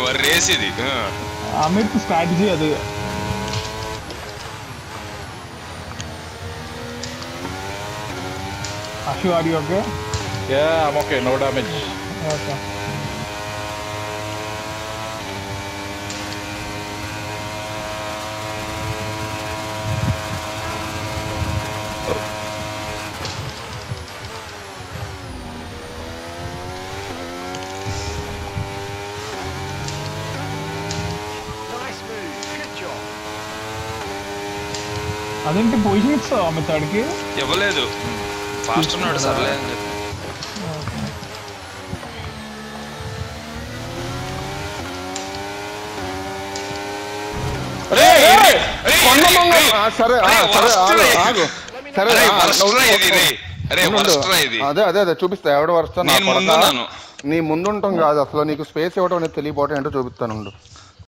അവർ raise ചെയ്തു. അമിർക്ക് strategy അത് Ashu are you okay Yeah, I'm okay. No అదేంటి పొజిషన్ ఇస్తావు అమిత్ ఆడికి ఇవ్వలేదు. ఫాస్ట్ ఉన్నాడు సర్లే అని చెప్పి. సరే సరే ఆగు. సరే. అదే అదే అదే చూపిస్తా. ఎవడ వరుస్తా నా ముందుంటాం కాదు అసలు. నీకు స్పేస్ ఇవ్వడం అనేది తెలియపోవటం ఏంటో చూపిస్తాను